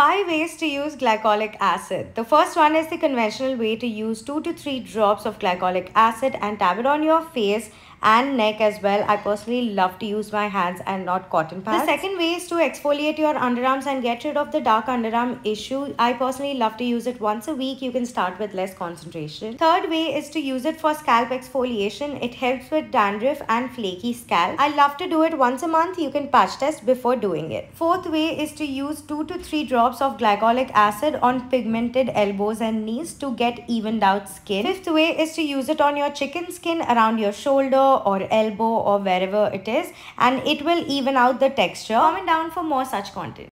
Five ways to use glycolic acid. The first one is the conventional way to use 2 to 3 drops of glycolic acid and tap it on your face and neck as well. I personally love to use my hands and not cotton pads. The second way is to exfoliate your underarms and get rid of the dark underarm issue. I personally love to use it once a week. You can start with less concentration. Third way is to use it for scalp exfoliation. It helps with dandruff and flaky scalp. I love to do it once a month. You can patch test before doing it. Fourth way is to use 2 to 3 drops of glycolic acid on pigmented elbows and knees to get evened out skin. Fifth way is to use it on your chicken skin around your shoulder or elbow or wherever it is and it will even out the texture. Comment down for more such content.